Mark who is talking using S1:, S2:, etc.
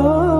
S1: oh